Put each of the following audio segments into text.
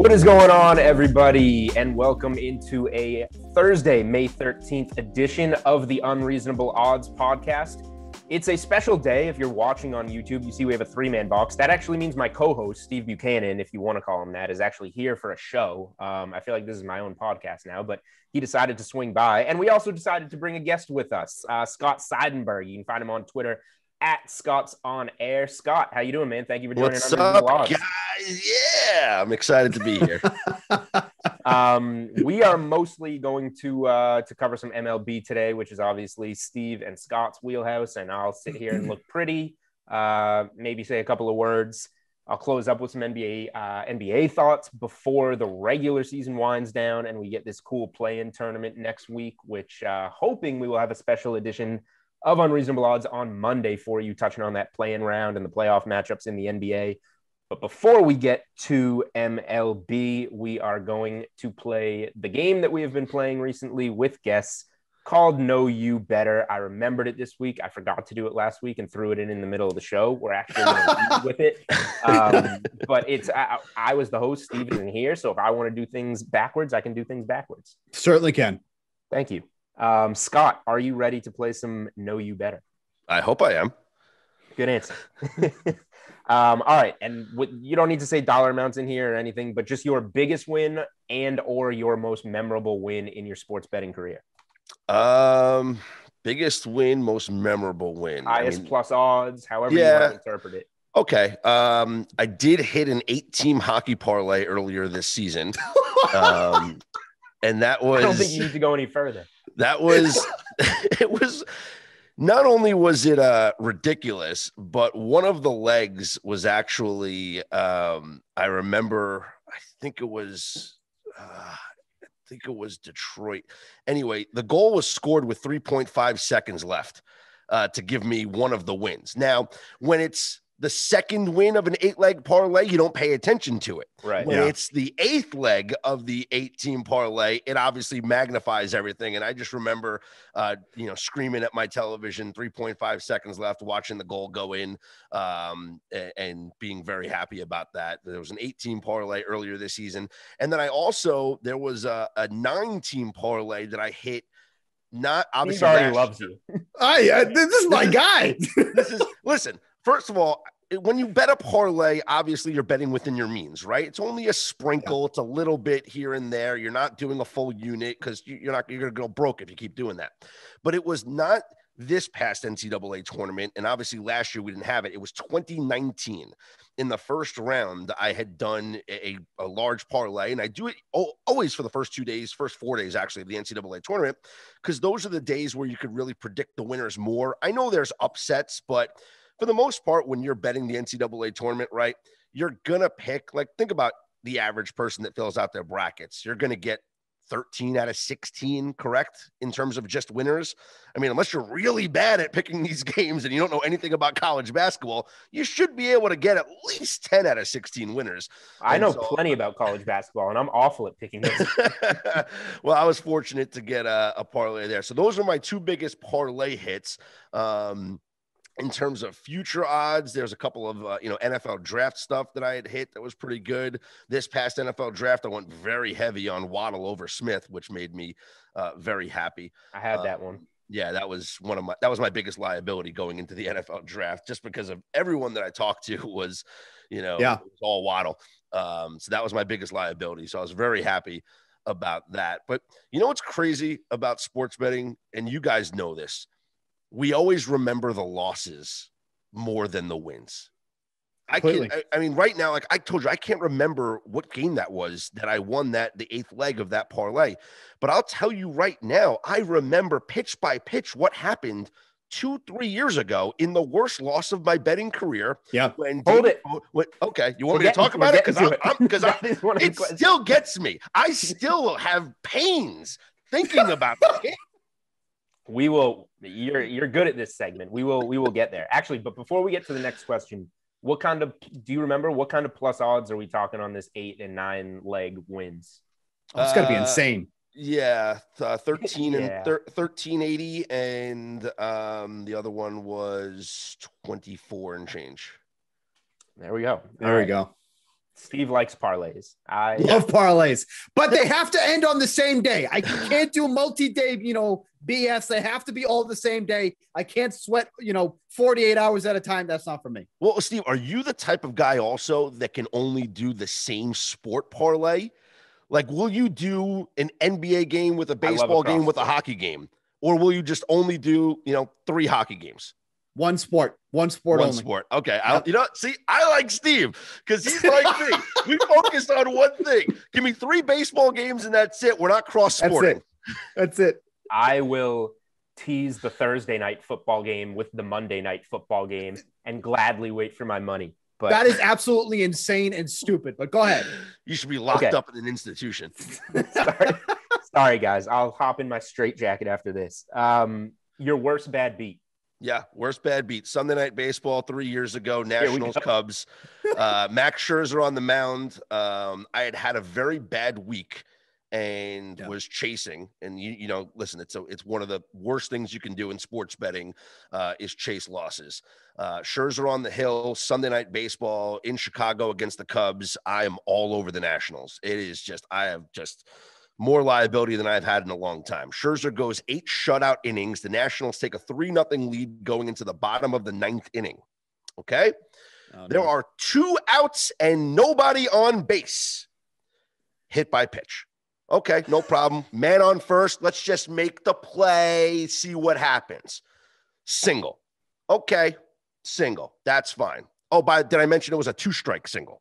What is going on, everybody? And welcome into a Thursday, May 13th edition of the Unreasonable Odds podcast. It's a special day. If you're watching on YouTube, you see we have a three man box. That actually means my co host, Steve Buchanan, if you want to call him that, is actually here for a show. Um, I feel like this is my own podcast now, but he decided to swing by. And we also decided to bring a guest with us, uh, Scott Seidenberg. You can find him on Twitter at Scott's on air. Scott, how you doing, man? Thank you for joining What's up, guys? Yeah, I'm excited to be here. um, we are mostly going to uh, to cover some MLB today, which is obviously Steve and Scott's wheelhouse, and I'll sit here and look pretty. Uh, maybe say a couple of words. I'll close up with some NBA uh, NBA thoughts before the regular season winds down, and we get this cool play-in tournament next week. Which uh, hoping we will have a special edition of Unreasonable Odds on Monday for you, touching on that play-in round and the playoff matchups in the NBA. But before we get to MLB, we are going to play the game that we have been playing recently with guests called Know You Better. I remembered it this week. I forgot to do it last week and threw it in in the middle of the show. We're actually with it. Um, but it's I, I, was the host, Steve isn't here. So if I want to do things backwards, I can do things backwards. Certainly can. Thank you. Um, Scott, are you ready to play some Know You Better? I hope I am. Good answer. um, all right, and w- you don't need to say dollar amounts in here or anything, but just your biggest win and or your most memorable win in your sports betting career. Um, biggest win, most memorable win. Highest I mean, plus odds, however yeah. you want to interpret it. Okay. Um, I did hit an eight-team hockey parlay earlier this season. um, and that was. I don't think you need to go any further. That was. it was not only was it uh, ridiculous, but one of the legs was actually, um, I remember, I think it was, uh, I think it was Detroit. Anyway, the goal was scored with 3.5 seconds left uh, to give me one of the wins. Now, when it's the second win of an eight leg parlay, you don't pay attention to it. Right. When yeah. it's the eighth leg of the eight team parlay, it obviously magnifies everything. And I just remember, uh, you know, screaming at my television, 3.5 seconds left, watching the goal go in um, and, and being very happy about that. There was an eight team parlay earlier this season. And then I also, there was a, a nine team parlay that I hit not obviously he already loves you. I, this is my guy. this is listen. First of all, when you bet a parlay, obviously you're betting within your means, right? It's only a sprinkle. It's a little bit here and there. You're not doing a full unit because you're not you're gonna go broke if you keep doing that. But it was not this past NCAA tournament, and obviously last year we didn't have it. It was 2019. In the first round, I had done a, a large parlay, and I do it always for the first two days, first four days actually of the NCAA tournament, because those are the days where you could really predict the winners more. I know there's upsets, but for the most part, when you're betting the NCAA tournament, right, you're gonna pick like think about the average person that fills out their brackets. You're gonna get 13 out of 16 correct in terms of just winners. I mean, unless you're really bad at picking these games and you don't know anything about college basketball, you should be able to get at least 10 out of 16 winners. I and know so, plenty about college basketball and I'm awful at picking this. well, I was fortunate to get a, a, parlay there. So those are my two biggest parlay hits. Um, in terms of future odds, there's a couple of uh, you know NFL draft stuff that I had hit that was pretty good. This past NFL draft, I went very heavy on Waddle over Smith, which made me uh, very happy. I had uh, that one. Yeah, that was one of my that was my biggest liability going into the NFL draft, just because of everyone that I talked to was, you know, yeah, all Waddle. Um, so that was my biggest liability. So I was very happy about that. But you know what's crazy about sports betting, and you guys know this we always remember the losses more than the wins. I can I, I mean, right now, like I told you, I can't remember what game that was that I won that the eighth leg of that parlay. But I'll tell you right now, I remember pitch by pitch what happened two, three years ago in the worst loss of my betting career. Yeah. When hold it. What, okay, you want we're me to talk about it? Because I'm because it still gets me. I still have pains thinking about this game we will you're you're good at this segment. We will we will get there. Actually but before we get to the next question what kind of do you remember what kind of plus odds are we talking on this eight and nine leg wins? Oh, it's got to be uh, insane. yeah uh, 13 and thir- 1380 and um the other one was 24 and change. There we go. There All we right. go Steve likes parlays. I Love parlays, but they have to end on the same day. I can't do multi-day, you know, BS. They have to be all the same day. I can't sweat, you know, 48 hours at a time. That's not for me. Well, Steve, are you the type of guy also that can only do the same sport parlay? Like, will you do an NBA game with a baseball a game with a hockey game? Or will you just only do, you know, three hockey games? One sport, one sport one only. sport. Okay. I, Yep. you know, see, I like Steve because he's like me. We focus on one thing. Give me three baseball games and that's it. We're not cross That's sporting. it. That's it. I will tease the Thursday night football game with the Monday night football game and gladly wait for my money. But That is absolutely insane and stupid. But go ahead. You should be locked Okay. up in an institution. sorry, sorry, guys. I'll hop in my straight jacket after this. Um, your worst bad beat. Yeah, worst bad beat. Sunday night baseball three years ago. Nationals. Cubs. Uh, Max Scherzer on the mound. Um, I had had a very bad week and Yeah. was chasing. And you, you know, listen, it's a, it's one of the worst things you can do in sports betting uh, is chase losses. Uh, Scherzer on the hill. Sunday night baseball in Chicago against the Cubs. I am all over the Nationals. It is just I have just more liability than I've had in a long time. Scherzer goes eight shutout innings. The Nationals take a 3 nothing lead going into the bottom of the ninth inning. Okay. Oh, There no. are two outs and nobody on base. Hit by pitch. Okay, no problem. Man on first. Let's just make the play, see what happens. Single. Okay, single. That's fine. Oh, by did I mention it was a two strike single?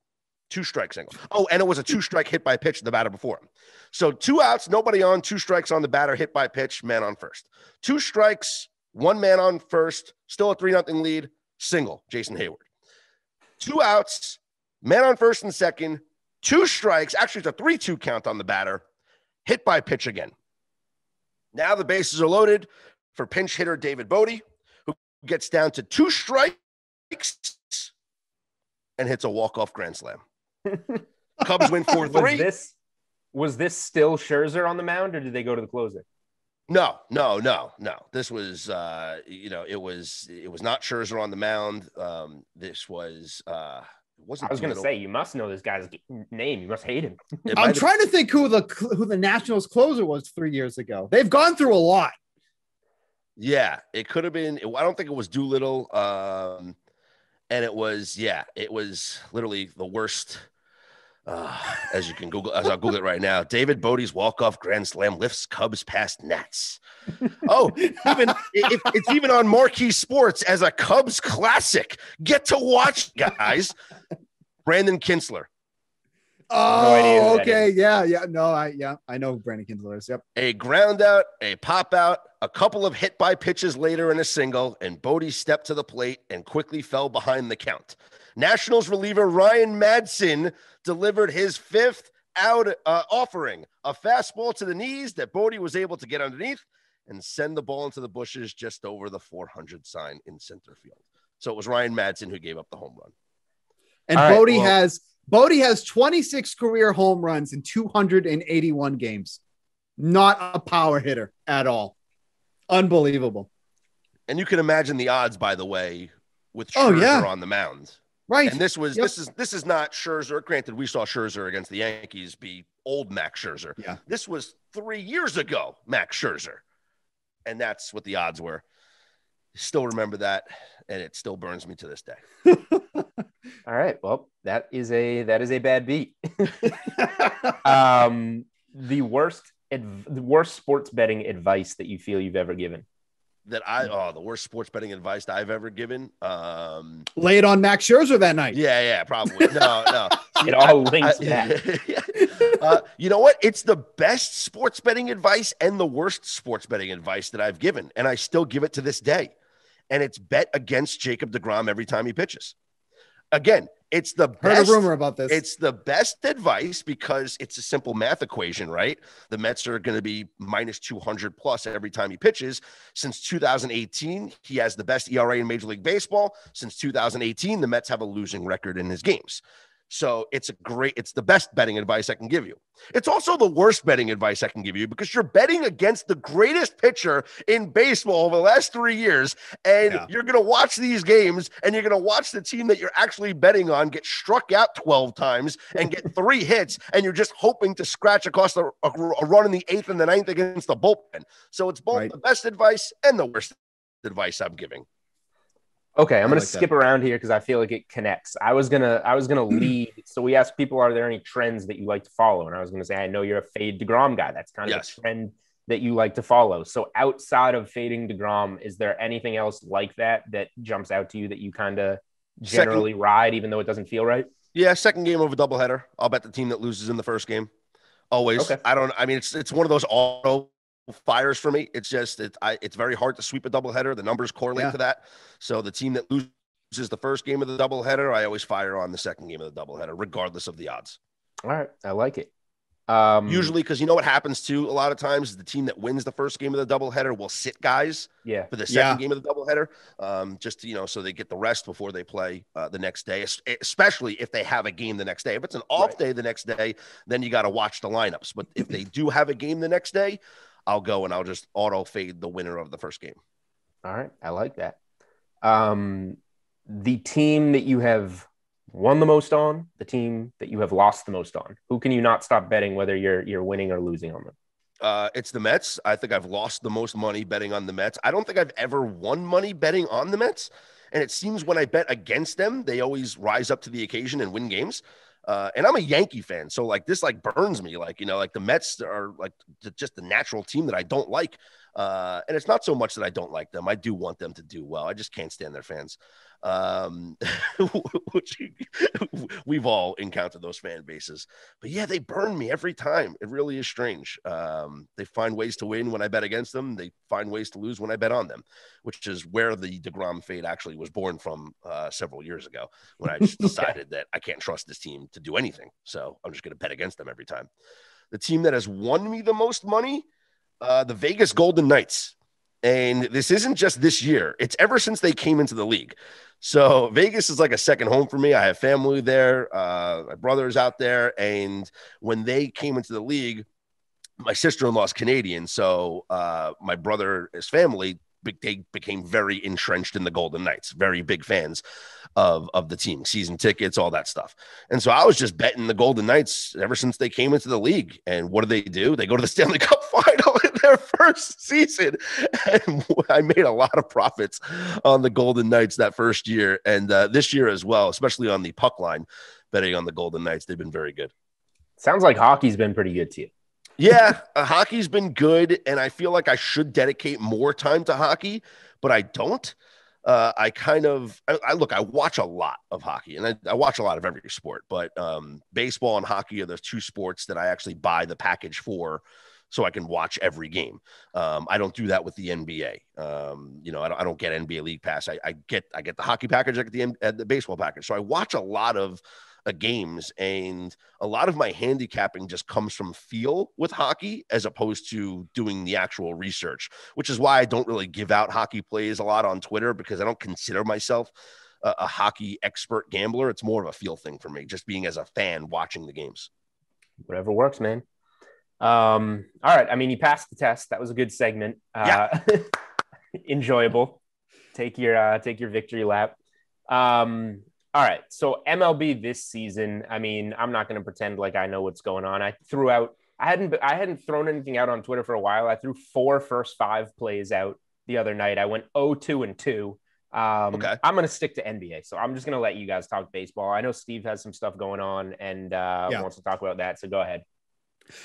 Two strike single. Oh, and it was a two strike hit by pitch the batter before him. So two outs, nobody on, two strikes on the batter, hit by pitch, man on first. Two strikes, one man on first, still a three nothing lead, single, Jason Heyward. Two outs, man on first and second, two strikes. Actually, it's a 3 2 count on the batter, hit by pitch again. Now the bases are loaded for pinch hitter David Bote, who gets down to two strikes and hits a walk off grand slam. Cubs win 4 Was 3. this was this still Scherzer on the mound, or did they go to the closer? No, no, no, no. This was, uh, you know, it was, it was not Scherzer on the mound. Um, this was, uh, it wasn't. I was going to say you must know this guy's name. You must hate him. I'm have- trying to think who the who the Nationals closer was three years ago. They've gone through a lot. Yeah, it could have been. I don't think it was Doolittle. Um, and it was, yeah, it was literally the worst. Uh, as you can Google, as I'll Google it right now, David Bote's walk-off grand slam lifts Cubs past Nats. Oh, even if it's even on Marquee Sports as a Cubs classic. Get to watch, guys. Brandon Kintzler, Oh, idea okay, yeah, yeah. No, I yeah, I know who Brandon Kintzler is. Yep. a ground out, a pop out, a couple of hit by pitches later in a single, and Bote stepped to the plate and quickly fell behind the count. Nationals reliever Ryan Madson delivered his fifth out uh, offering, a fastball to the knees that Bote was able to get underneath and send the ball into the bushes just over the 400 sign in center field. So it was Ryan Madson who gave up the home run. And All right, Bote well- has Bote has 26 career home runs in 281 games. Not a power hitter at all. Unbelievable. And you can imagine the odds, by the way, with Oh, Scherzer yeah. on the mound. Right. And this was Yep. this is this is not Scherzer. Granted, we saw Scherzer against the Yankees be old Max Scherzer. Yeah. This was three years ago, Max Scherzer, and that's what the odds were. Still remember that, and it still burns me to this day. All right. Well, that is a that is a bad beat. um, the worst adv- the worst sports betting advice that you feel you've ever given. That I oh the worst sports betting advice I've ever given. Um, Lay it on Max Scherzer that night. yeah, yeah, probably no, no. It all links I- back. uh, you know what? It's the best sports betting advice and the worst sports betting advice that I've given, and I still give it to this day. And it's bet against Jacob deGrom every time he pitches. Again, it's the Heard a rumor about this. It's the best advice because it's a simple math equation, right? The Mets are going to be minus 200 plus every time he pitches. Since 2018, he has the best ERA in Major League Baseball. Since 2018, the Mets have a losing record in his games. So it's a great, it's the best betting advice I can give you. It's also the worst betting advice I can give you because you're betting against the greatest pitcher in baseball over the last three years. And yeah. you're going to watch these games and you're going to watch the team that you're actually betting on get struck out 12 times and get three hits. And you're just hoping to scratch across the, a, a, run in the eighth and the ninth against the bullpen. So it's both right. the best advice and the worst advice I'm giving. Okay, I'm gonna like skip that. around here because I feel like it connects. I was gonna I was gonna lead. so we asked people, are there any trends that you like to follow? And I was gonna say, I know you're a fade deGrom guy. That's kind of yes. a trend that you like to follow. So outside of fading deGrom, is there anything else like that that jumps out to you that you kind of generally second, ride, even though it doesn't feel right? Yeah, second game of a doubleheader. I'll bet the team that loses in the first game. Always. Okay. I don't. I mean, it's it's one of those auto fires for me. It's just it, I, it's very hard to sweep a doubleheader. The numbers correlate yeah. to that. So the team that loses the first game of the doubleheader, I always fire on the second game of the doubleheader, regardless of the odds. All right, I like it. Um, Usually, because you know what happens too. A lot of times, the team that wins the first game of the doubleheader will sit guys, yeah, for the second yeah. game of the doubleheader, um, just you know, so they get the rest before they play uh, the next day. Especially if they have a game the next day. If it's an off right. day the next day, then you got to watch the lineups. But if they do have a game the next day, I'll go and I'll just auto fade the winner of the first game. All right, I like that. Um, the team that you have won the most on, the team that you have lost the most on. Who can you not stop betting whether you're you're winning or losing on them? Uh, it's the Mets. I think I've lost the most money betting on the Mets. I don't think I've ever won money betting on the Mets. And it seems when I bet against them, they always rise up to the occasion and win games. Uh, and I'm a Yankee fan, so like this like burns me. Like you know, like the Mets are like just the natural team that I don't like. Uh, and it's not so much that I don't like them. I do want them to do well. I just can't stand their fans um, which we've all encountered those fan bases. But yeah, they burn me every time. It really is strange. Um, they find ways to win when I bet against them. They find ways to lose when I bet on them, which is where the deGrom fade actually was born from uh, several years ago when I just decided that I can't trust this team to do anything. So I'm just going to bet against them every time. The team that has won me the most money, uh, the Vegas Golden Knights. And this isn't just this year, it's ever since they came into the league. So Vegas is like a second home for me. I have family there. Uh, my brother is out there. And when they came into the league, my sister-in-law is Canadian. So uh, my brother, his family they became very entrenched in the Golden Knights, very big fans of of the team, season tickets, all that stuff. And so I was just betting the Golden Knights ever since they came into the league. And what do they do? They go to the Stanley Cup final in their first season. And I made a lot of profits on the Golden Knights that first year and uh, this year as well, especially on the puck line, betting on the Golden Knights. They've been very good. Sounds like hockey's been pretty good to you. Yeah, uh, hockey's been good, and I feel like I should dedicate more time to hockey, but I don't. Uh, I kind of I, I, look. I watch a lot of hockey, and I, I watch a lot of every sport. But um, baseball and hockey are the two sports that I actually buy the package for, so I can watch every game. Um, I don't do that with the NBA. Um, you know, I don't, I don't, get NBA League Pass. I, I, get I get the hockey package. I get the uh, the baseball package. So I watch a lot of uh, games. And a lot of my handicapping just comes from feel with hockey as opposed to doing the actual research, which is why I don't really give out hockey plays a lot on Twitter because I don't consider myself a, a hockey expert gambler. It's more of a feel thing for me, just being as a fan watching the games. Whatever works, man. Um, all right. I mean, you passed the test. That was a good segment. Uh, yeah. enjoyable. Take your uh, take your victory lap. Um, all right. So MLB this season, I mean, I'm not going to pretend like I know what's going on. I threw out I hadn't I hadn't thrown anything out on Twitter for a while. I threw four first five plays out the other night. I went 0-2 and 2. Um, okay. I'm going to stick to NBA. So I'm just going to let you guys talk baseball. I know Steve has some stuff going on and uh, yeah. wants to talk about that. So go ahead.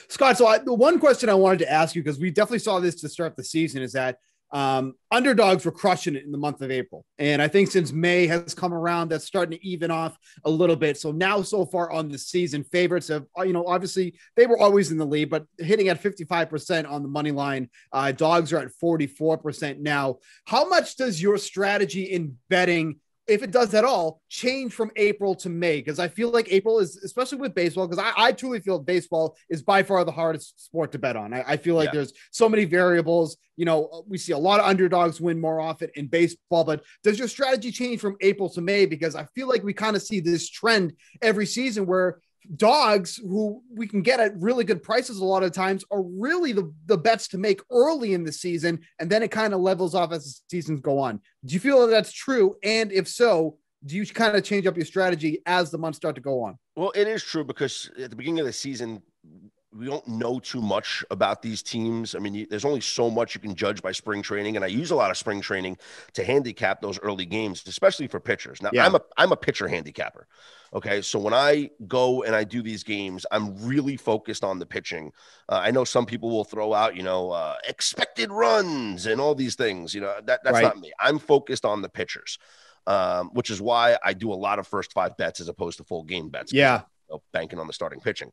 Scott, so I, the one question I wanted to ask you, because we definitely saw this to start the season, is that um, underdogs were crushing it in the month of April. And I think since May has come around, that's starting to even off a little bit. So now, so far on the season, favorites have, uh, you know, obviously they were always in the lead, but hitting at 55% on the money line. Uh, dogs are at 44% now. How much does your strategy in betting if it does at all, change from April to May? Because I feel like April is, especially with baseball, because I, I, truly feel baseball is by far the hardest sport to bet on. I, I feel like yeah. there's so many variables. You know, uh, we see a lot of underdogs win more often in baseball, but does your strategy change from April to May? Because I feel like we kind of see this trend every season where dogs who we can get at really good prices a lot of times are really the, the bets to make early in the season and then it kind of levels off as the seasons go on. Do you feel that that's true? And if so do you kind of change up your strategy as the months start to go on? Well it is true because at the beginning of the season we don't know too much about these teams. I mean, you, there's only so much you can judge by spring training, and I use a lot of spring training to handicap those early games, especially for pitchers. Now, yeah. I'm a I'm a pitcher handicapper. Okay, so when I go and I do these games, I'm really focused on the pitching. Uh, I know some people will throw out, you know, uh, expected runs and all these things. You know, that that's right. not me. I'm focused on the pitchers, um, which is why I do a lot of first five bets as opposed to full game bets. Yeah, you know, banking on the starting pitching.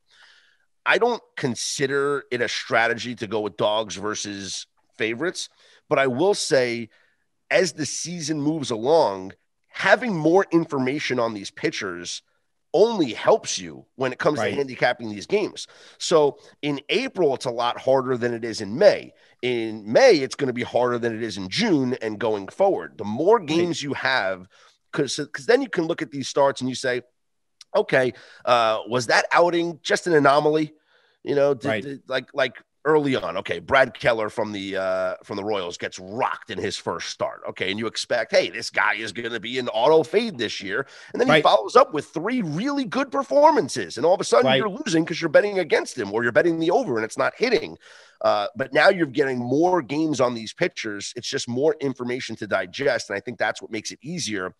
I don't consider it a strategy to go with dogs versus favorites, but I will say as the season moves along, having more information on these pitchers only helps you when it comes right. to handicapping these games. So in April, it's a lot harder than it is in May. In May, it's going to be harder than it is in June and going forward. The more games you have, because because then you can look at these starts and you say, okay, uh, was that outing just an anomaly? You know, did, right. did, like like early on. Okay, Brad Keller from the uh, from the Royals gets rocked in his first start. Okay, and you expect, hey, this guy is going to be an auto fade this year, and then right. he follows up with three really good performances, and all of a sudden right. you're losing because you're betting against him or you're betting the over and it's not hitting. Uh, but now you're getting more games on these pitchers. It's just more information to digest. And I think that's what makes it easier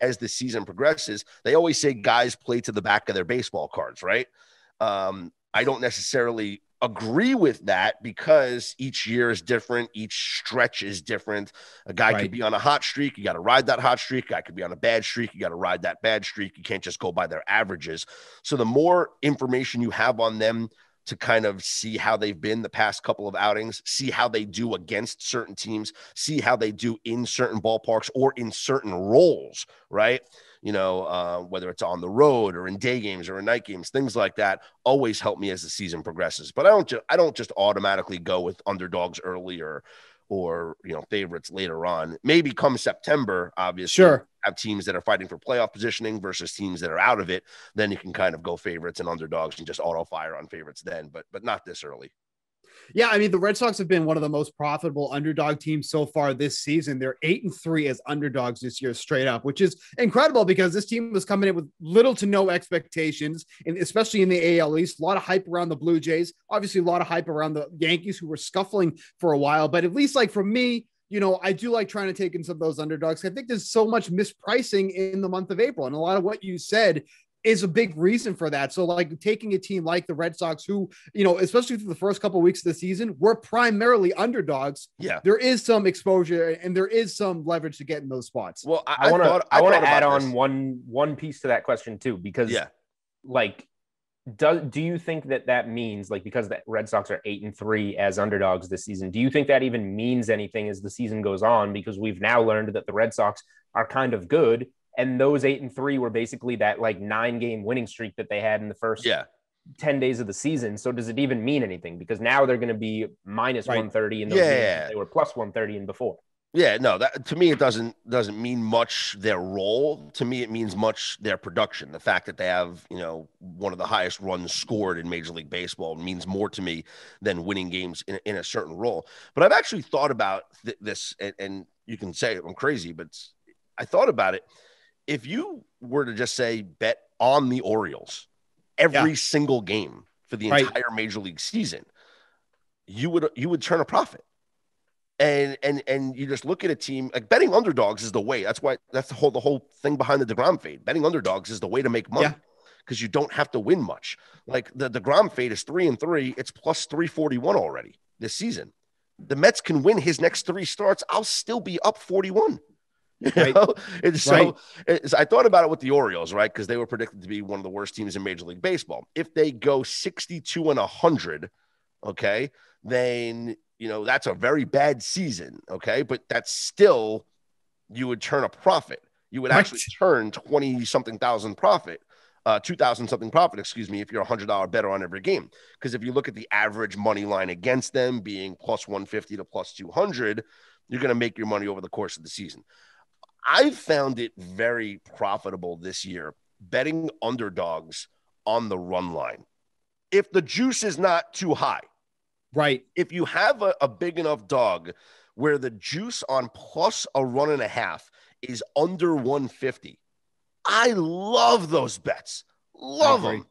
as the season progresses. They always say guys play to the back of their baseball cards, right? Um, I don't necessarily agree with that because each year is different, each stretch is different. A guy right. could be on a hot streak, you got to ride that hot streak. A guy could be on a bad streak, you got to ride that bad streak. You can't just go by their averages. So the more information you have on them to kind of see how they've been the past couple of outings, see how they do against certain teams, see how they do in certain ballparks or in certain roles, right? You know, uh, whether it's on the road or in day games or in night games, things like that always help me as the season progresses. But I don't just I don't just automatically go with underdogs early or or you know favorites later on. Maybe come September, obviously, sure. have teams that are fighting for playoff positioning versus teams that are out of it. Then you can kind of go favorites and underdogs and just auto fire on favorites then, but but not this early. Yeah, I mean the Red Sox have been one of the most profitable underdog teams so far this season. They're eight and three as underdogs this year, straight up, which is incredible because this team was coming in with little to no expectations, and especially in the AL East, a lot of hype around the Blue Jays. Obviously, a lot of hype around the Yankees, who were scuffling for a while. But at least, like for me, you know, I do like trying to take in some of those underdogs. I think there's so much mispricing in the month of April. And a lot of what you said is a big reason for that. So, like taking a team like the Red Sox, who, you know, especially through the first couple of weeks of the season, were primarily underdogs. Yeah. There is some exposure and there is some leverage to get in those spots. Well, I want to I, I want to add on one one piece to that question too, because yeah, like do, do you think that that means like because the Red Sox are eight and three as underdogs this season? Do you think that even means anything as the season goes on? Because we've now learned that the Red Sox are kind of good and those eight and three were basically that like nine game winning streak that they had in the first yeah 10 days of the season. So does it even mean anything? Because now they're going to be minus right. 130 in those yeah. they were plus 130 in before. Yeah, no, that to me it doesn't doesn't mean much their role. To me, it means much their production. The fact that they have, you know, one of the highest runs scored in Major League Baseball means more to me than winning games in, in a certain role. But I've actually thought about th- this, and, and you can say I'm crazy, but I thought about it if you were to just say bet on the Orioles every yeah. single game for the right. entire major league season, you would you would turn a profit. And and and you just look at a team like betting underdogs is the way. That's why that's the whole the whole thing behind the deGrom fade. Betting underdogs is the way to make money. Because you don't have to win much. Like the, the Grom fade is three and three, it's plus 341 already this season. The Mets can win his next three starts. I'll still be up 41. You right. know? And so right. it's, I thought about it with the Orioles, right? Because they were predicted to be one of the worst teams in Major League Baseball. If they go 62 and 100, okay, then, you know, that's a very bad season, okay? But that's still, you would turn a profit. You would actually turn 20 something thousand profit, uh, 2000 something profit, excuse me, if you're a $100 better on every game. Because if you look at the average money line against them being plus 150 to plus 200, you're going to make your money over the course of the season. I've found it very profitable this year betting underdogs on the run line. If the juice is not too high, right? If you have a, a big enough dog where the juice on plus a run and a half is under 150, I love those bets. Love them.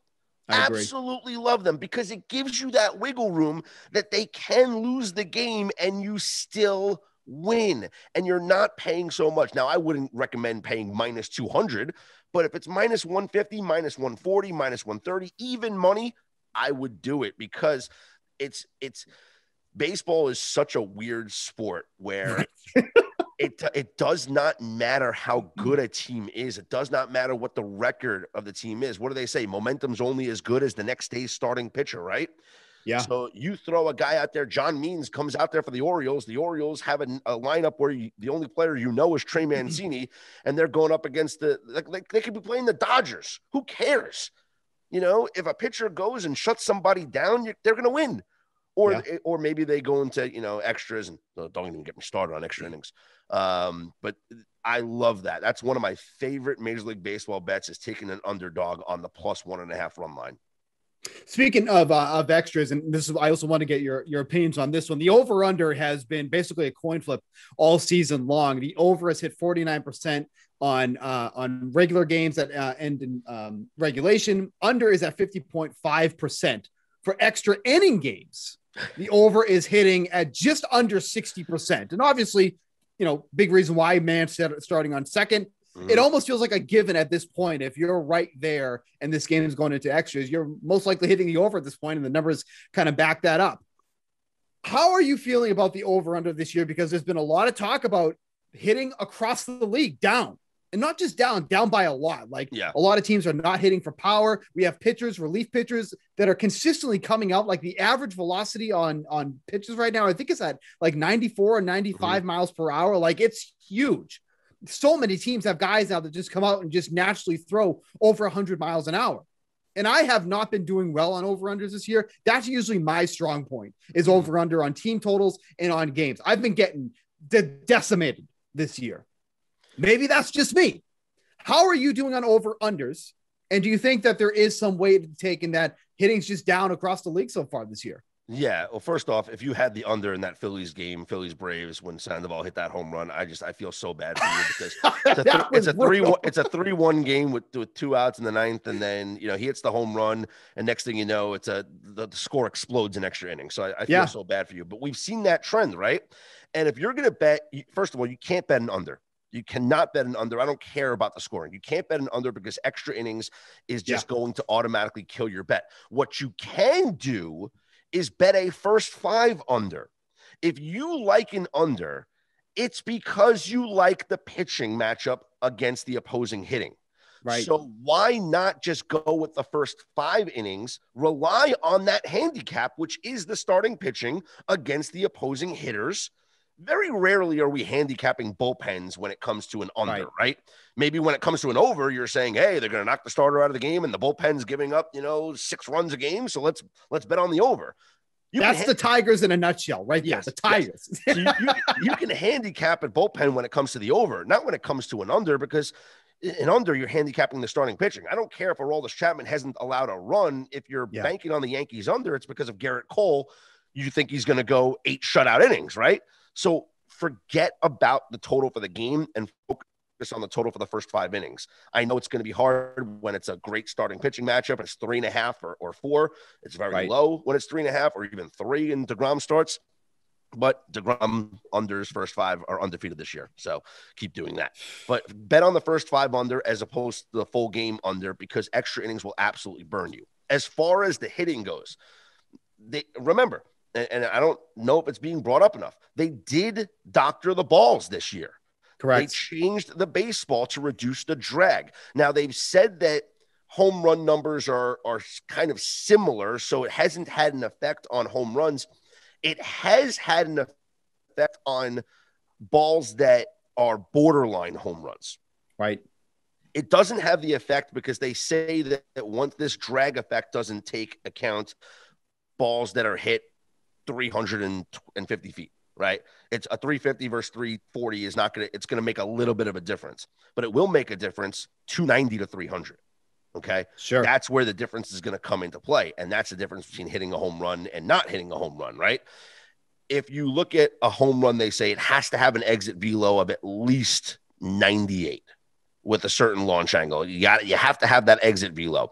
Absolutely love them because it gives you that wiggle room that they can lose the game and you still win and you're not paying so much. Now, I wouldn't recommend paying minus 200, but if it's minus 150, minus 140, minus 130, even money, I would do it because it's it's baseball is such a weird sport where it it does not matter how good a team is. It does not matter what the record of the team is. What do they say? Momentum's only as good as the next day's starting pitcher, right? Yeah. So you throw a guy out there, John Means comes out there for the Orioles. The Orioles have a, a lineup where you, the only player you know is Trey Mancini, and they're going up against the like, like they could be playing the Dodgers. Who cares? You know, if a pitcher goes and shuts somebody down, they're going to win. Or, yeah. or maybe they go into you know extras and don't even get me started on extra innings. Um, but I love that. That's one of my favorite Major League Baseball bets is taking an underdog on the plus one and a half run line. Speaking of uh, of extras, and this is I also want to get your your opinions on this one. The over under has been basically a coin flip all season long. The over has hit forty nine percent on uh, on regular games that uh, end in um, regulation. Under is at fifty point five percent for extra inning games. The over is hitting at just under sixty percent, and obviously, you know, big reason why man starting on second Mm-hmm. It almost feels like a given at this point. If you're right there and this game is going into extras, you're most likely hitting the over at this point, and the numbers kind of back that up. How are you feeling about the over under this year? Because there's been a lot of talk about hitting across the league down and not just down, down by a lot. Like yeah. a lot of teams are not hitting for power. We have pitchers, relief pitchers that are consistently coming out. Like the average velocity on on pitches right now, I think it's at like 94 or 95 mm-hmm. miles per hour. Like it's huge so many teams have guys now that just come out and just naturally throw over 100 miles an hour. And I have not been doing well on over unders this year. That's usually my strong point is mm-hmm. over under on team totals and on games. I've been getting de- decimated this year. Maybe that's just me. How are you doing on over unders? And do you think that there is some way to take in that hitting's just down across the league so far this year? Yeah. Well, first off, if you had the under in that Phillies game, Phillies Braves, when Sandoval hit that home run, I just I feel so bad for you because it's a, th- it's a three one it's a three one game with with two outs in the ninth, and then you know he hits the home run, and next thing you know, it's a the, the score explodes in extra innings. So I, I feel yeah. so bad for you. But we've seen that trend, right? And if you're gonna bet, first of all, you can't bet an under. You cannot bet an under. I don't care about the scoring. You can't bet an under because extra innings is just yeah. going to automatically kill your bet. What you can do is bet a first five under. If you like an under, it's because you like the pitching matchup against the opposing hitting. Right. So why not just go with the first five innings, rely on that handicap, which is the starting pitching against the opposing hitters, very rarely are we handicapping bullpens when it comes to an under, right? right? Maybe when it comes to an over, you're saying, hey, they're going to knock the starter out of the game, and the bullpen's giving up, you know, six runs a game. So let's let's bet on the over. You That's the Tigers in a nutshell, right. Yes, the Tigers. Yes. so you, you, you, can handicap a bullpen when it comes to the over, not when it comes to an under, because an under, you're handicapping the starting pitching. I don't care if Aroldis Chapman hasn't allowed a run. If you're yeah. banking on the Yankees under, it's because of Gerrit Cole. You think he's going to go eight shutout innings, right? So forget about the total for the game and focus on the total for the first five innings. I know it's going to be hard when it's a great starting pitching matchup. It's three and a half or, or four. It's very right. low when it's three and a half or even three and deGrom starts. But deGrom unders first five are undefeated this year. So keep doing that. But bet on the first five under as opposed to the full game under because extra innings will absolutely burn you. As far as the hitting goes, they remember and, and I don't know if it's being brought up enough. They did doctor the balls this year. Correct. They changed the baseball to reduce the drag. Now they've said that home run numbers are are kind of similar, so it hasn't had an effect on home runs. It has had an effect on balls that are borderline home runs. Right. It doesn't have the effect because they say that, that once this drag effect doesn't take account balls that are hit 350 feet, right? It's a 350 versus 340 is not going to, it's going to make a little bit of a difference, but it will make a difference 290 to 300. Okay. Sure. That's where the difference is going to come into play. And that's the difference between hitting a home run and not hitting a home run, right? If you look at a home run, they say it has to have an exit velo of at least 98 with a certain launch angle. You got you have to have that exit velo.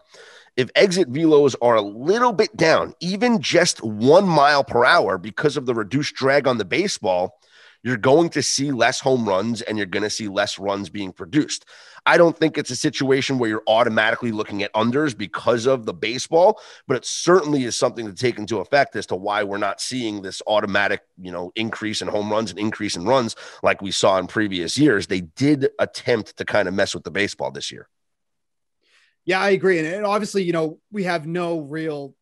If exit velos are a little bit down, even just one mile per hour because of the reduced drag on the baseball, you're going to see less home runs and you're going to see less runs being produced. I don't think it's a situation where you're automatically looking at unders because of the baseball, but it certainly is something to take into effect as to why we're not seeing this automatic, you know, increase in home runs and increase in runs like we saw in previous years. They did attempt to kind of mess with the baseball this year. Yeah, I agree. And, obviously, you know, we have no real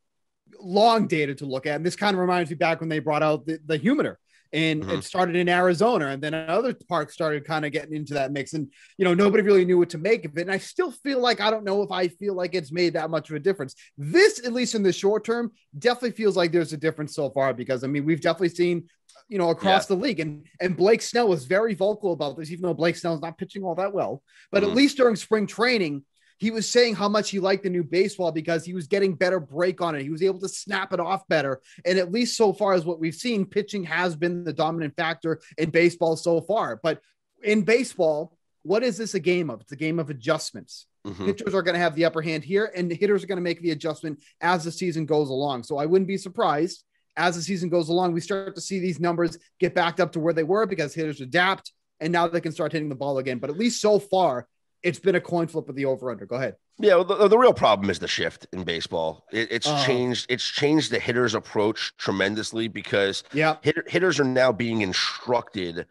long data to look at. And this kind of reminds me back when they brought out the, the humidor and mm-hmm. it started in Arizona, and then other parks started kind of getting into that mix, and you know nobody really knew what to make of it. And I still feel like I don't know if I feel like it's made that much of a difference. This, at least in the short term, definitely feels like there's a difference so far because I mean we've definitely seen you know across yeah. the league, and and Blake Snell was very vocal about this, even though Blake Snell's not pitching all that well, but mm-hmm. at least during spring training he was saying how much he liked the new baseball because he was getting better break on it. He was able to snap it off better. And at least so far as what we've seen, pitching has been the dominant factor in baseball so far. But in baseball, what is this a game of? It's a game of adjustments. Mm-hmm. Pitchers are going to have the upper hand here, and the hitters are going to make the adjustment as the season goes along. So I wouldn't be surprised as the season goes along, we start to see these numbers get backed up to where they were because hitters adapt and now they can start hitting the ball again. But at least so far, it's been a coin flip with the over under. Go ahead. Yeah, well, the, the, real problem is the shift in baseball. It, it's uh, changed. It's changed the hitter's approach tremendously because yeah, hit, hitters are now being instructed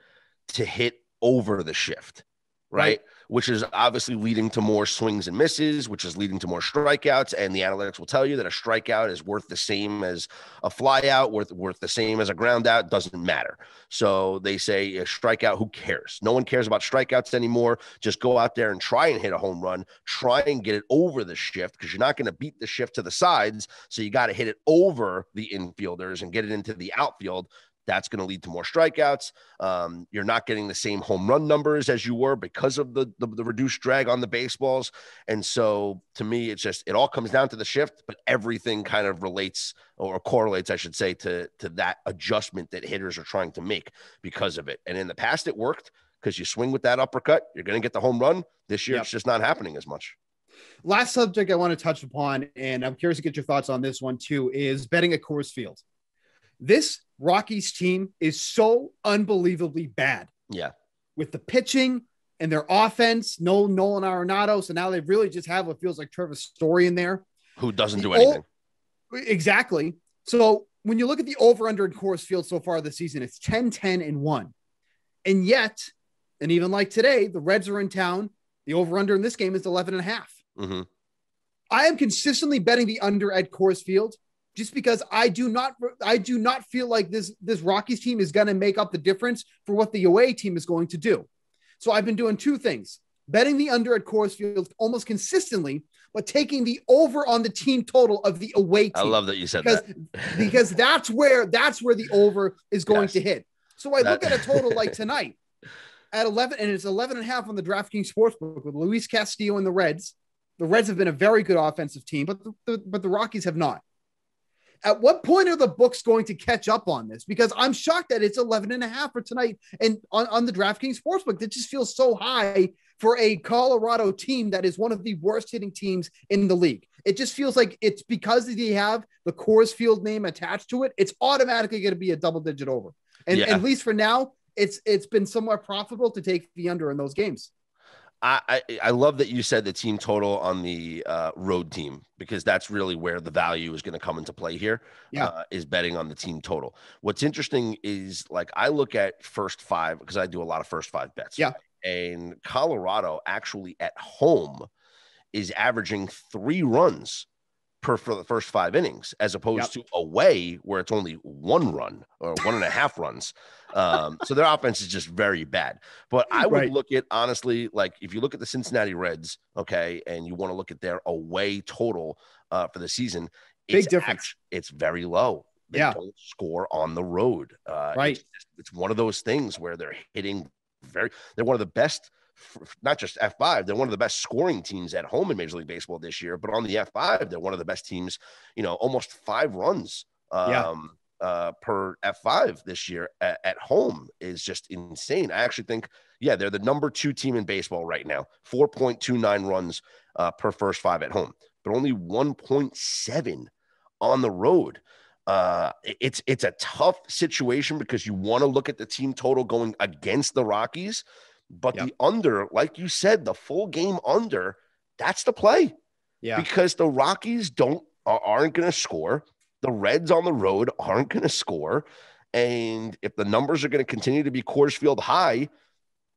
to hit over the shift, right? right? which is obviously leading to more swings and misses, which is leading to more strikeouts. And the analytics will tell you that a strikeout is worth the same as a flyout, worth worth the same as a ground out. Doesn't matter. So they say a strikeout. Who cares? No one cares about strikeouts anymore. Just go out there and try and hit a home run. Try and get it over the shift because you're not going to beat the shift to the sides. So you got to hit it over the infielders and get it into the outfield that's going to lead to more strikeouts. Um, you're not getting the same home run numbers as you were because of the, the, the reduced drag on the baseballs. And so, to me, it's just it all comes down to the shift, but everything kind of relates or correlates, I should say, to to that adjustment that hitters are trying to make because of it. And in the past, it worked because you swing with that uppercut, you're going to get the home run. This year, yep. it's just not happening as much. Last subject I want to touch upon, and I'm curious to get your thoughts on this one too, is betting at Coors Field. This Rockies team is so unbelievably bad. Yeah. With the pitching and their offense, no Nolan Arenado. So now they really just have what feels like Trevor Story in there. Who doesn't the do anything. exactly. So when you look at the over under in Coors Field so far this season, it's 10, 10, and 1. And yet, and even like today, the Reds are in town. The over under in this game is 11 and a half. Mm-hmm. I am consistently betting the under at Coors Field just because I do not I do not feel like this this Rockies team is going to make up the difference for what the away team is going to do. So I've been doing two things: betting the under at Coors Field almost consistently, but taking the over on the team total of the away team. I love that you said because, that because that's where that's where the over is going yes. to hit. So I that... look at a total like tonight at 11 and it's 11 and a half on the DraftKings Sportsbook with Luis Castillo and the Reds. The Reds have been a very good offensive team, but the, the but the Rockies have not. At what point are the books going to catch up on this? Because I'm shocked that it's 11 and a half for tonight. And on, on the DraftKings Sportsbook, that just feels so high for a Colorado team that is one of the worst hitting teams in the league. It just feels like it's because they have the Coors Field name attached to it. It's automatically going to be a double digit over. And yeah. at least for now, it's it's been somewhat profitable to take the under in those games. I, I love that you said the team total on the uh, road team because that's really where the value is going to come into play here. Yeah, uh, is betting on the team total. What's interesting is like I look at first five because I do a lot of first five bets. Yeah, and Colorado actually at home is averaging three runs per for the first five innings, as opposed yep. to away where it's only one run or one and a half runs. Um, so their offense is just very bad. But I would right. look at honestly, like if you look at the Cincinnati Reds, okay, and you want to look at their away total uh, for the season, big difference. Actually, it's very low. They yeah. don't score on the road. Uh, right. It's, it's one of those things where they're hitting very. They're one of the best not just F5, they're one of the best scoring teams at home in Major League Baseball this year. But on the F5, they're one of the best teams, you know, almost five runs um, yeah. uh, per F5 this year at, at, home is just insane. I actually think, yeah, they're the number two team in baseball right now, 4.29 runs uh, per first five at home, but only 1.7 on the road. Uh, it's it's a tough situation because you want to look at the team total going against the Rockies, but yep. the under, like you said, the full game under, that's the play. Yeah. Because the Rockies don't aren't going to score. The Reds on the road aren't going to score. And if the numbers are going to continue to be Coors Field high,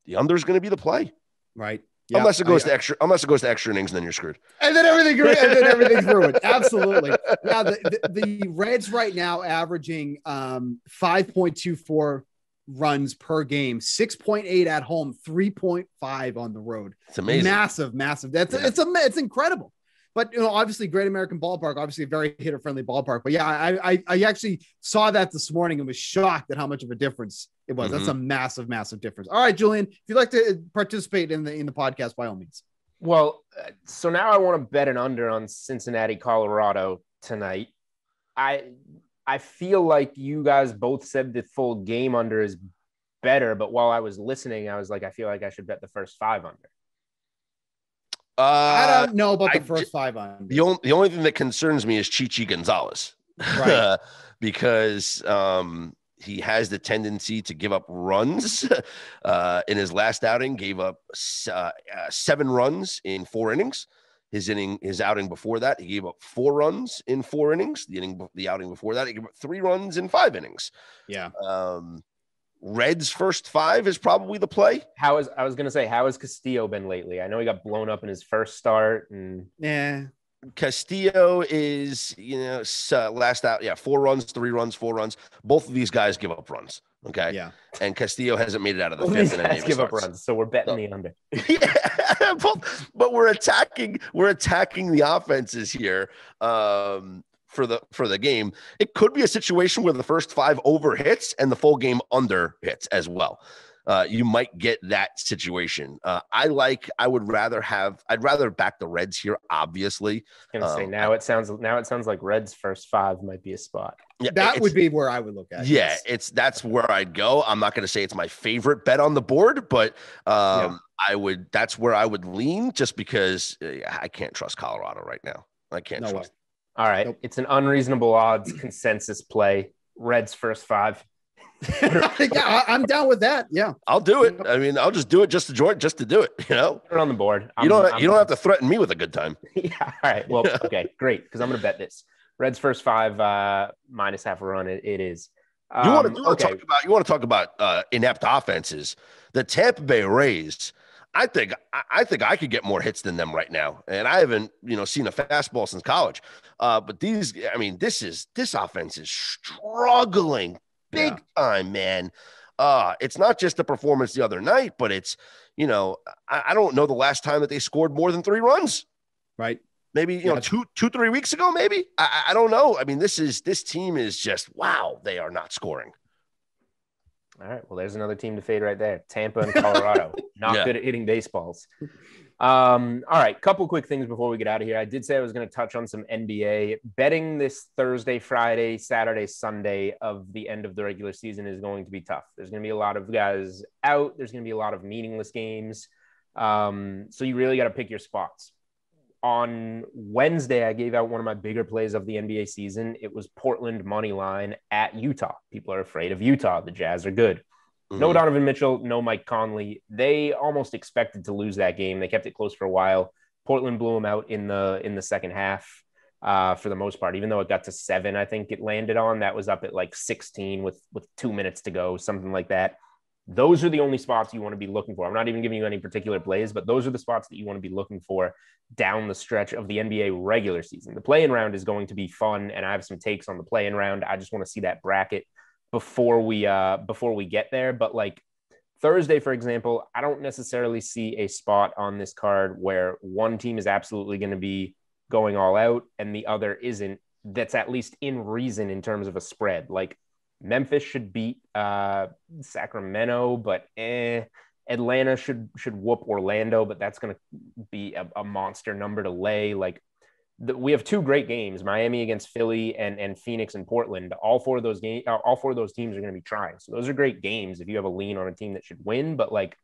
the under is going to be the play. Right. Yep. Unless it goes I, to extra, unless it goes to extra innings, and then you're screwed. And then everything, and then everything's ruined. Absolutely. Now the, the, the Reds right now averaging um, 5.24 runs per game, 6.8 at home, 3.5 on the road. It's amazing. Massive, massive. That's yeah. it's a it's incredible. But you know, obviously, Great American Ballpark, obviously a very hitter friendly ballpark. But yeah, I, I, I actually saw that this morning and was shocked at how much of a difference it was. Mm-hmm. That's a massive, massive difference. All right, Julian, if you'd like to participate in the in the podcast, by all means. Well, uh, so now I want to bet an under on Cincinnati, Colorado tonight. I I feel like you guys both said the full game under is better, but while I was listening, I was like, I feel like I should bet the first five under. Uh, I don't know about the I, first five under. The only the only thing that concerns me is Chichi Gonzalez, right? because um, he has the tendency to give up runs. Uh, in his last outing, gave up uh, uh, seven runs in four innings. His inning, his outing before that, he gave up four runs in four innings. The inning, the outing before that, he gave up three runs in five innings. Yeah. Um, Reds first five is probably the play. How is I was gonna say how has Castillo been lately? I know he got blown up in his first start, and yeah, Castillo is you know uh, last out, yeah, four runs, three runs, four runs. Both of these guys give up runs. Okay. Yeah. And Castillo hasn't made it out of the fifth. Guys give up runs, so we're betting so, the under. yeah, but, but, we're attacking. We're attacking the offenses here um, for the for the game. It could be a situation where the first five over hits and the full game under hits as well uh, you might get that situation. Uh, I like. I would rather have. I'd rather back the Reds here. Obviously, I'm gonna um, say now it sounds now it sounds like Reds first five might be a spot. Yeah, that would be where I would look at. Yeah, it's that's where I'd go. I'm not gonna say it's my favorite bet on the board, but um, yeah. I would. That's where I would lean, just because uh, I can't trust Colorado right now. I can't no trust. Way. All right, nope. it's an unreasonable odds consensus play. Reds first five. yeah, I'm down with that. Yeah, I'll do it. I mean, I'll just do it just to join, just to do it. You know, put it on the board. I'm, you don't. I'm, you don't have to threaten me with a good time. yeah. All right. Well, okay, great. Because I'm going to bet this. Reds first five uh, minus half a run. it, it is. Um, you want to okay. talk about? You want to talk about uh, inept offenses? The Tampa Bay Rays. I think I think I could get more hits than them right now, and I haven't you know seen a fastball since college. Uh, but these, I mean, this is this offense is struggling big yeah. time, man. Uh, it's not just the performance the other night, but it's, you know, I, I, don't know the last time that they scored more than three runs. Right. Maybe, you yeah. know, two, two, three weeks ago, maybe. I, I don't know. I mean, this is this team is just wow, they are not scoring. All right. Well, there's another team to fade right there. Tampa and Colorado. not yeah. good at hitting baseballs. Um, all right, couple quick things before we get out of here. I did say I was going to touch on some NBA betting this Thursday, Friday, Saturday, Sunday of the end of the regular season is going to be tough. There's going to be a lot of guys out. There's going to be a lot of meaningless games. Um, so you really got to pick your spots. On Wednesday, I gave out one of my bigger plays of the NBA season. It was Portland money line at Utah. People are afraid of Utah. The Jazz are good. Mm-hmm. No Donovan Mitchell, no Mike Conley. They almost expected to lose that game. They kept it close for a while. Portland blew them out in the in the second half uh, for the most part. Even though it got to seven, I think it landed on. That was up at like 16 with with two minutes to go, something like that. Those are the only spots you want to be looking for. I'm not even giving you any particular plays, but those are the spots that you want to be looking for down the stretch of the NBA regular season. The play in round is going to be fun, and I have some takes on the play in round. I just want to see that bracket before we uh before we get there. But like Thursday, for example, I don't necessarily see a spot on this card where one team is absolutely going to be going all out and the other isn't. That's at least in reason in terms of a spread. Like Memphis should beat uh, Sacramento, but eh. Atlanta should should whoop Orlando, but that's going to be a, a, monster number to lay. Like the, we have two great games: Miami against Philly and and Phoenix and Portland. All four of those games, uh, all four of those teams are going to be trying. So those are great games if you have a lean on a team that should win. But like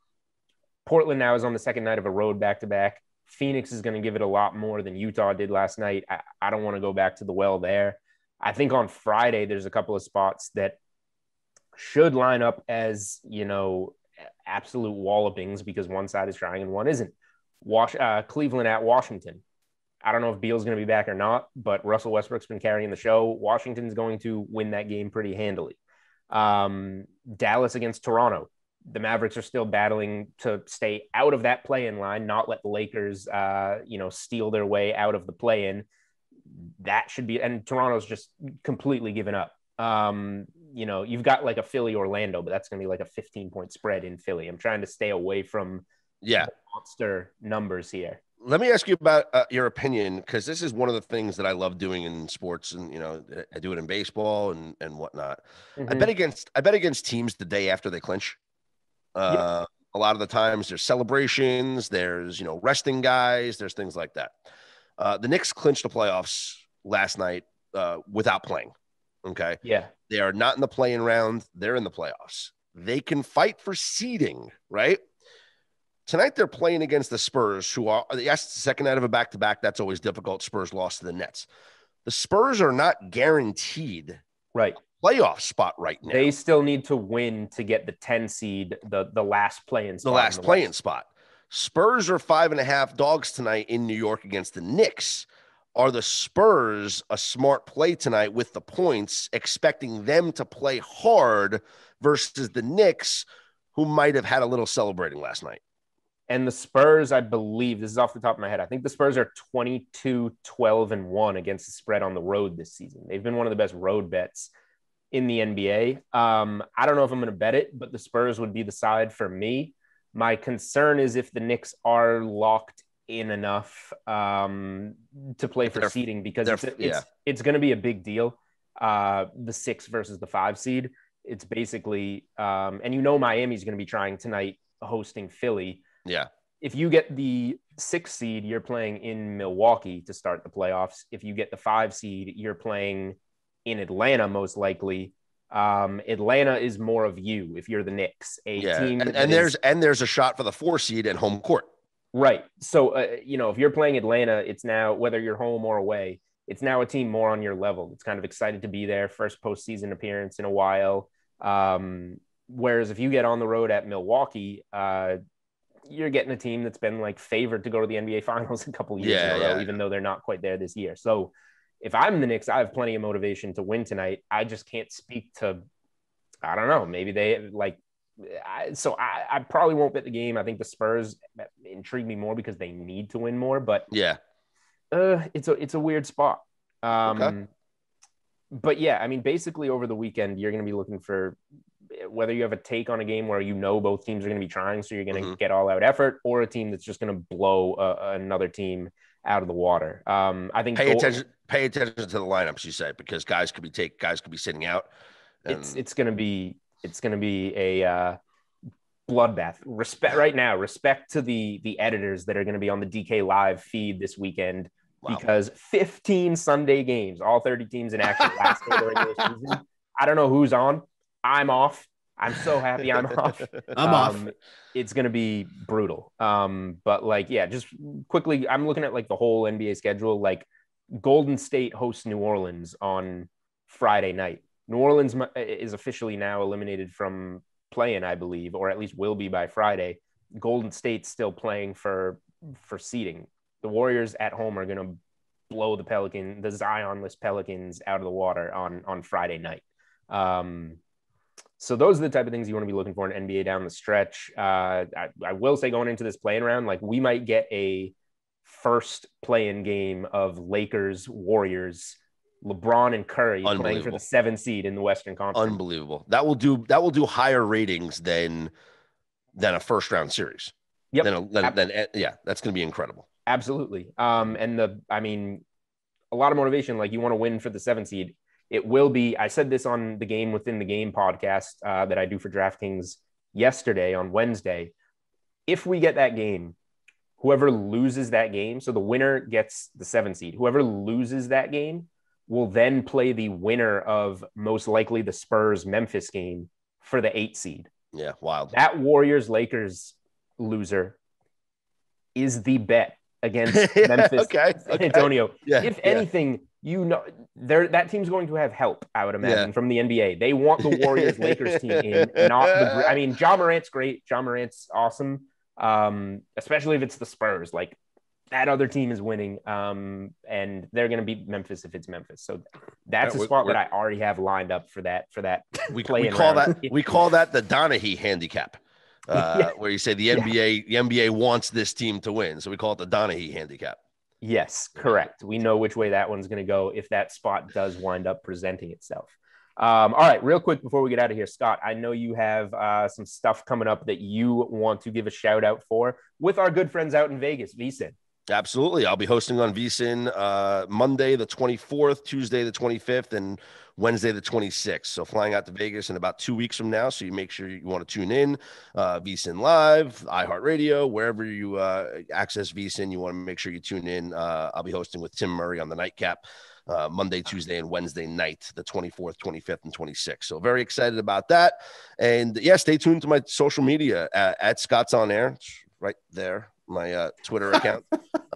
Portland now is on the second night of a road back to back. Phoenix is going to give it a lot more than Utah did last night. I, I don't want to go back to the well there. I think on Friday there's a couple of spots that should line up as you know absolute wallopings because one side is trying and one isn't. Wash uh, Cleveland at Washington. I don't know if Beal's going to be back or not, but Russell Westbrook's been carrying the show. Washington's going to win that game pretty handily. Um, Dallas against Toronto. The Mavericks are still battling to stay out of that play-in line, not let the Lakers, uh, you know, steal their way out of the play-in that should be and Toronto's just completely given up. Um, you know, you've got like a Philly Orlando, but that's going to be like a 15 point spread in Philly. I'm trying to stay away from yeah monster numbers here. Let me ask you about uh, your opinion because this is one of the things that I love doing in sports, and you know, I do it in baseball and and whatnot. Mm-hmm. I bet against I bet against teams the day after they clinch. Uh, A lot of the times there's celebrations, there's you know resting guys, there's things like that. Uh, the Knicks clinched the playoffs last night uh, without playing. Okay. Yeah. They are not in the play-in round. They're in the playoffs. They can fight for seeding, right? Tonight they're playing against the Spurs, who are yes, the second night of a back to back. That's always difficult. Spurs lost to the Nets. The Spurs are not guaranteed right playoff spot right now. They still need to win to get the 10 seed, the the last play-in spot. The last play-in spot. Spurs are five and a half dogs tonight in New York against the Knicks. Are the Spurs a smart play tonight with the points, expecting them to play hard versus the Knicks, who might have had a little celebrating last night? And the Spurs, I believe, this is off the top of my head. I think the Spurs are 22, 12, and 1 against the spread on the road this season. They've been one of the best road bets in the NBA. Um, I don't know if I'm going to bet it, but the Spurs would be the side for me. My concern is if the Knicks are locked in enough um, to play for seeding because it's, it's, yeah. it's going to be a big deal. Uh, the six versus the five seed. It's basically, um, and you know, Miami's going to be trying tonight hosting Philly. Yeah. If you get the six seed, you're playing in Milwaukee to start the playoffs. If you get the five seed, you're playing in Atlanta, most likely. Um, Atlanta is more of you if you're the Knicks, a yeah. team. And, and there's is, and there's a shot for the four seed at home court. Right. So uh, you know if you're playing Atlanta, it's now whether you're home or away, it's now a team more on your level. It's kind of excited to be there, first postseason appearance in a while. Um, whereas if you get on the road at Milwaukee, uh, you're getting a team that's been like favored to go to the NBA Finals a couple years yeah, in a row, yeah. even though they're not quite there this year. So if I'm the Knicks, I have plenty of motivation to win tonight. I just can't speak to, I don't know, maybe they like, I, so I, I probably won't bet the game. I think the Spurs intrigue me more because they need to win more, but yeah, uh, it's a, it's a weird spot. Um, okay. but yeah, I mean, basically over the weekend, you're going to be looking for whether you have a take on a game where you know both teams are going to be trying, so you're going to mm-hmm. get all out effort, or a team that's just going to blow uh, another team out of the water. Um, I think pay attention. Pay attention to the lineups. You said because guys could be take guys could be sitting out. And... It's it's going to be it's going to be a uh, bloodbath. Respect right now. Respect to the the editors that are going to be on the DK live feed this weekend. Wow. Because 15 Sunday games, all 30 teams in action last day of the regular season. I don't know who's on. I'm off. I'm so happy I'm off. I'm um, off. It's going to be brutal. Um, but like, yeah, just quickly, I'm looking at like the whole NBA schedule. Like, Golden State hosts New Orleans on Friday night. New Orleans is officially now eliminated from playing, I believe, or at least will be by Friday. Golden State's still playing for for seeding. The Warriors at home are going to blow the Pelican, the Zionless Pelicans out of the water on on Friday night. Um, So those are the type of things you want to be looking for in NBA down the stretch. Uh, I, I will say going into this play-in round, like we might get a first play-in game of Lakers Warriors, LeBron and Curry playing for the seven seed in the Western Conference. Unbelievable. That will do that will do higher ratings than than a first round series. Yep. Then, then, then yeah, that's going to be incredible. Absolutely. Um, and the I mean, a lot of motivation. Like you want to win for the seven seed. It will be. I said this on the game within the game podcast uh, that I do for DraftKings yesterday on Wednesday. If we get that game, whoever loses that game, so the winner gets the seven seed. Whoever loses that game will then play the winner of most likely the Spurs Memphis game for the eight seed. Yeah, wild. That Warriors Lakers loser is the bet against Memphis okay, okay. Antonio. Yeah, if anything, you know, there that team's going to have help. I would imagine yeah. from the NBA. They want the Warriors Lakers team in, not the. I mean, Ja Morant's great. Ja Morant's awesome. Um, especially if it's the Spurs. Like that other team is winning, um, and they're going to beat Memphis if it's Memphis. So that's yeah, a spot that I already have lined up for that. For that, we, we call round. that we call that the Donaghy handicap uh, yeah. where you say the NBA yeah. the NBA wants this team to win, so we call it the Donaghy handicap. Yes, correct. We know which way that one's going to go if that spot does wind up presenting itself. Um, all right, real quick before we get out of here, Scott, I know you have uh, some stuff coming up that you want to give a shout out for with our good friends out in Vegas, VSIN. Absolutely. I'll be hosting on VSIN uh, Monday, the 24th, Tuesday, the 25th, and Wednesday, the 26th. So flying out to Vegas in about two weeks from now. So you make sure you want to tune in, uh, VSIN Live, iHeartRadio, wherever you uh, access VSIN, you want to make sure you tune in. Uh, I'll be hosting with Tim Murray on the nightcap. Uh, Monday, Tuesday, and Wednesday night, the 24th, 25th, and 26th. So very excited about that. And yeah, stay tuned to my social media at, at Scott's on air. It's right there my uh, Twitter account.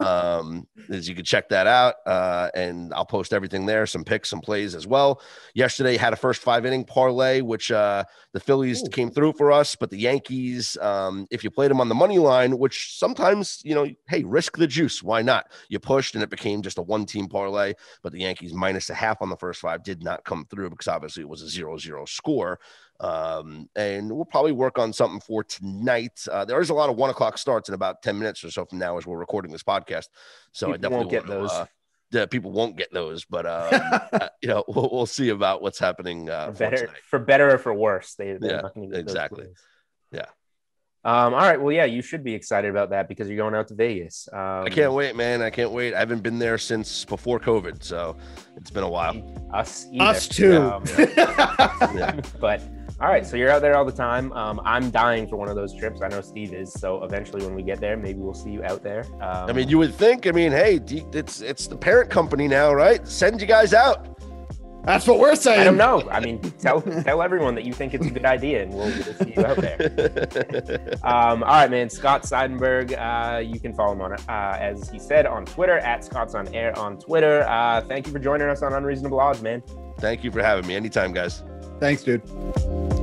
um, as you can check that out, uh, and I'll post everything there, some picks, some plays as well. Yesterday had a first five inning parlay, which uh, the Phillies Ooh. came through for us, but the Yankees, um, if you played them on the money line, which sometimes you know, hey, risk the juice, why not? You pushed, and it became just a one team parlay, but the Yankees minus a half on the first five did not come through because obviously it was a zero zero score. Um, and we'll probably work on something for tonight. Uh, there is a lot of one o'clock starts in about 10 minutes or so from now as we're recording this podcast. So people I definitely won't get those. Uh, the people won't get those, but um, uh, you know, we'll, we'll, see about what's happening. Uh, for better, for, better or for worse. They, yeah, exactly. Yeah. Um, all right. Well, yeah, you should be excited about that because you're going out to Vegas. Um, I can't wait, man. I can't wait. I haven't been there since before COVID, so it's been a while. Us, either. us too. Um, yeah. but all right, so you're out there all the time. Um, I'm dying for one of those trips. I know Steve is. So eventually, when we get there, maybe we'll see you out there. Um, I mean, you would think. I mean, hey, it's it's the parent company now, right? Send you guys out. That's what we're saying. I don't know. I mean, tell tell everyone that you think it's a good idea, and we'll, we'll see you out there. um, all right, man. Scott Seidenberg, uh, you can follow him on, uh, as he said, on Twitter at Scott's on Air on Twitter. Uh, thank you for joining us on Unreasonable Odds, man. Thank you for having me. Anytime, guys. Thanks, dude.